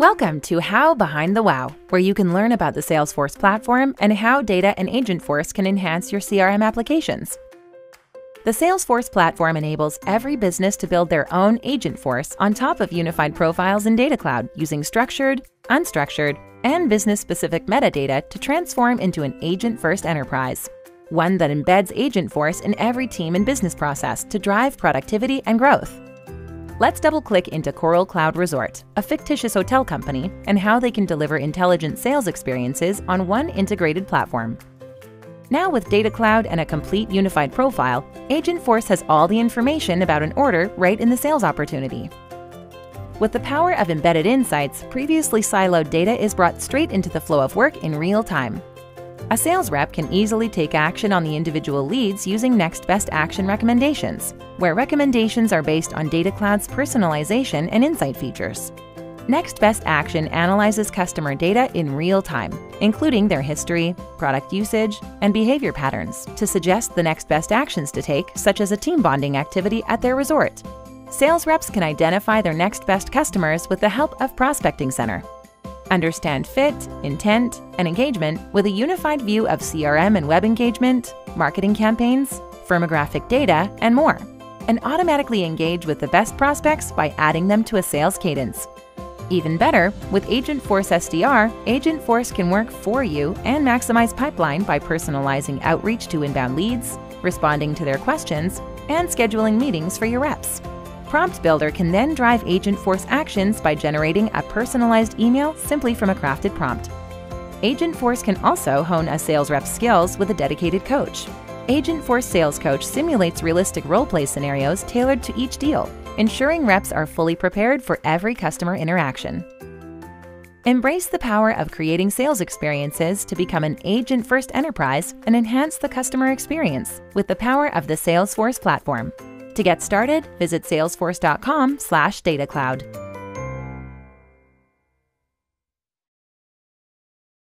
Welcome to How Behind the Wow, where you can learn about the Salesforce platform and how data and Agentforce can enhance your CRM applications. The Salesforce platform enables every business to build their own Agentforce on top of unified profiles in Data Cloud using structured, unstructured, and business-specific metadata to transform into an agent-first enterprise. One that embeds Agentforce in every team and business process to drive productivity and growth. Let's double click into Coral Cloud Resort, a fictitious hotel company, and how they can deliver intelligent sales experiences on one integrated platform. Now with Data Cloud and a complete unified profile, Agentforce has all the information about an order right in the sales opportunity. With the power of embedded insights, previously siloed data is brought straight into the flow of work in real time. A sales rep can easily take action on the individual leads using Next Best Action recommendations, where recommendations are based on Data Cloud's personalization and insight features. Next Best Action analyzes customer data in real time, including their history, product usage, and behavior patterns, to suggest the next best actions to take, such as a team bonding activity at their resort. Sales reps can identify their next best customers with the help of Prospecting Center, Understand fit, intent, and engagement with a unified view of CRM and web engagement, marketing campaigns, firmographic data, and more. And automatically engage with the best prospects by adding them to a sales cadence. Even better, with Agentforce SDR, Agentforce can work for you and maximize pipeline by personalizing outreach to inbound leads, responding to their questions, and scheduling meetings for your reps. Prompt Builder can then drive Agentforce actions by generating a personalized email simply from a crafted prompt. Agentforce can also hone a sales rep's skills with a dedicated coach. Agentforce Sales Coach simulates realistic role-play scenarios tailored to each deal, ensuring reps are fully prepared for every customer interaction. Embrace the power of creating sales experiences to become an agent-first enterprise and enhance the customer experience with the power of the Salesforce platform. To get started, visit salesforce.com/datacloud.